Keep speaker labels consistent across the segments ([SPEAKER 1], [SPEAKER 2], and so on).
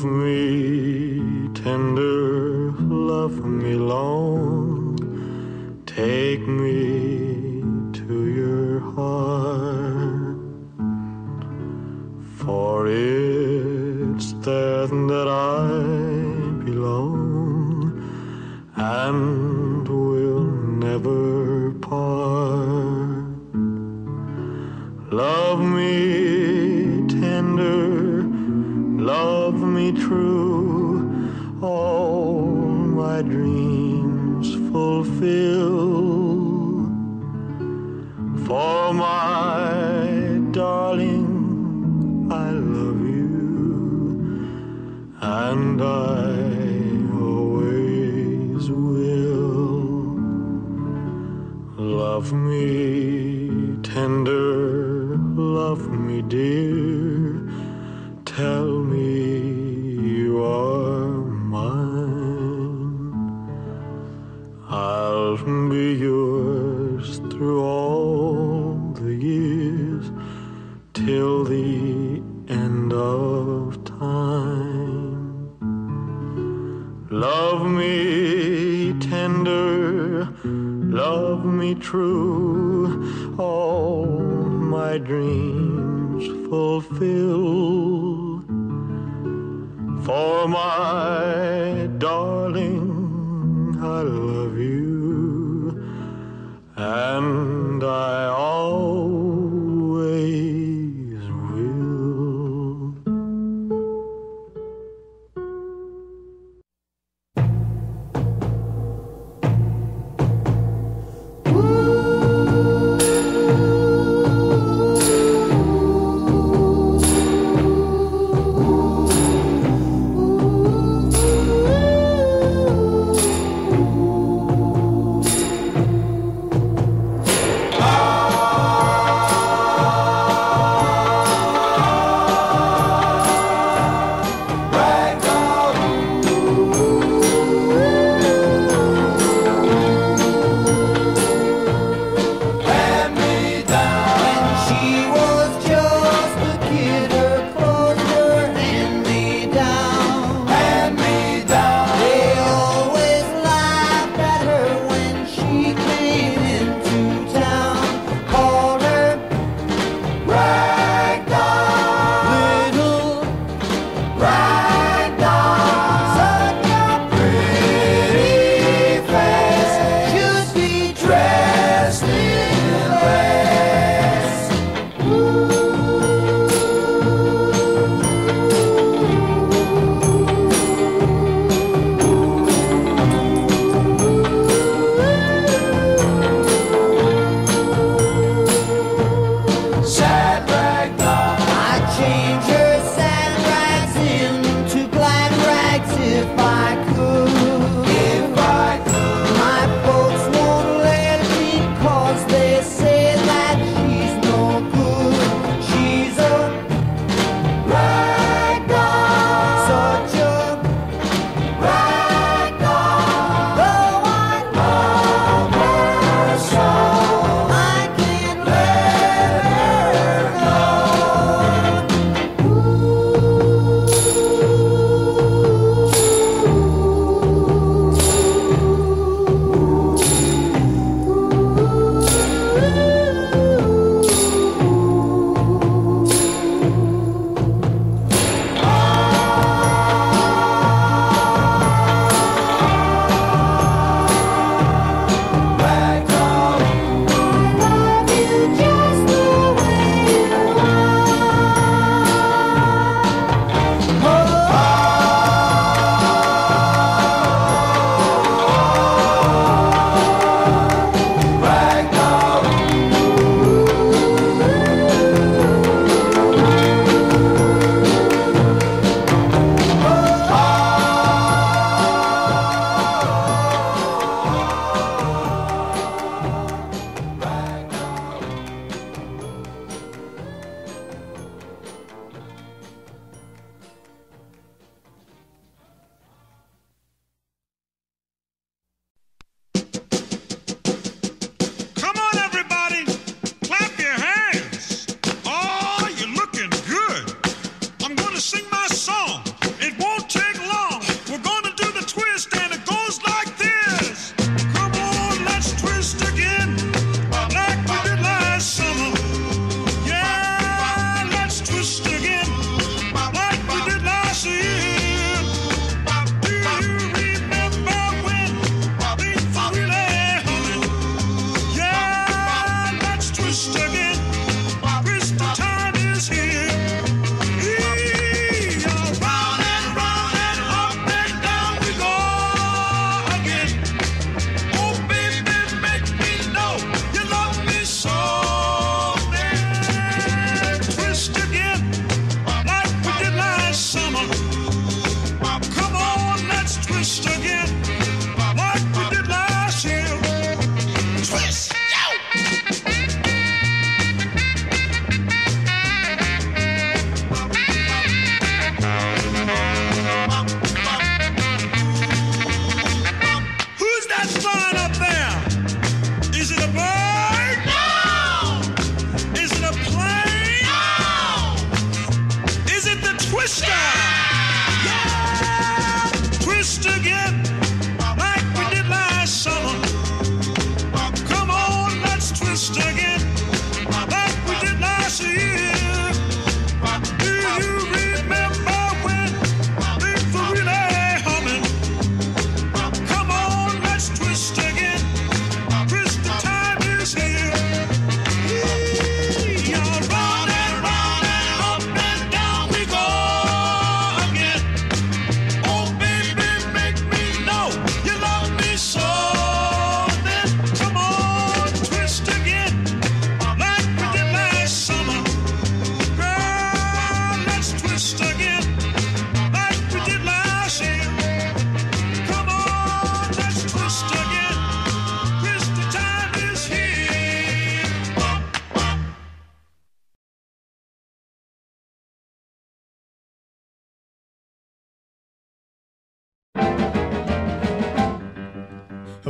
[SPEAKER 1] Love me tender, love me long, take me to your heart. For it's there that I dreams fulfill. For my darling, I love you, and I always will. Love me tender, love me dear, tell me Love me tender, love me true, all my dreams fulfill. For my darling, I love you, and I always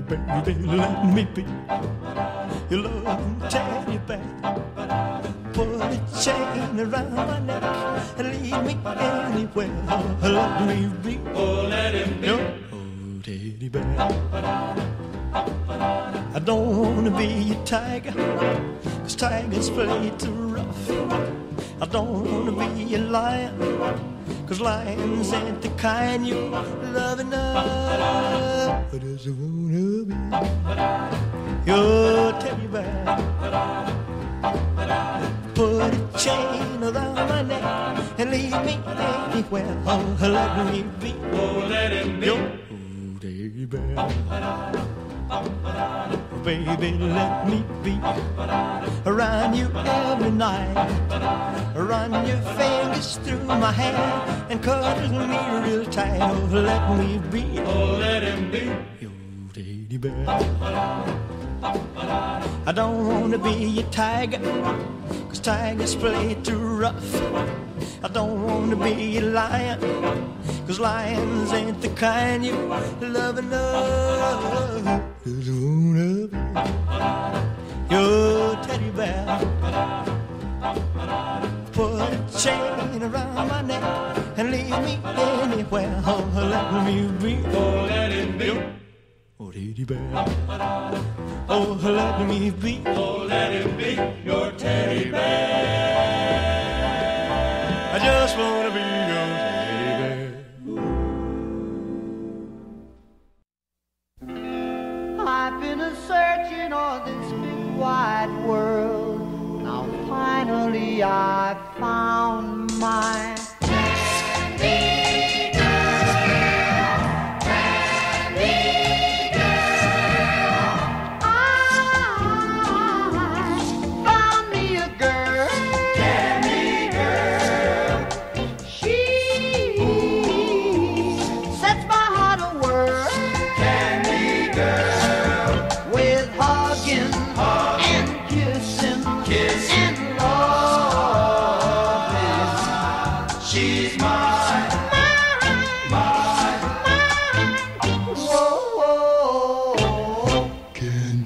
[SPEAKER 2] baby, let me be your loving teddy bear. Put a chain around my neck and lead me anywhere. Let me be,
[SPEAKER 1] oh, let him be
[SPEAKER 2] your oh, teddy bear. I don't wanna be a tiger, cause tigers play too rough. I don't wanna be a lion, cause lions ain't the kind you love enough. I just wanna be your. Put a chain around my neck and leave me anywhere. Oh, let me be
[SPEAKER 1] oh, let him be
[SPEAKER 2] oh, bear. Baby, let me be around you every night. Run your fingers through my hair and cuddle me real tight. Oh, let me be
[SPEAKER 1] oh, let him be
[SPEAKER 2] teddy. I don't wanna be a tiger, cause tigers play too rough. I don't wanna be a lion, cause lions ain't the kind you love enough. Just wanna be your teddy bear. Put a chain around my neck and leave me anywhere. Oh, let me be
[SPEAKER 1] oh, let him be
[SPEAKER 2] oh, teddy bear. Oh, let me be
[SPEAKER 1] oh, let him be your teddy bear.
[SPEAKER 2] I just wanna be your teddy bear.
[SPEAKER 3] I've been a searching all this big wide world. Now finally I found my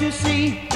[SPEAKER 3] to see.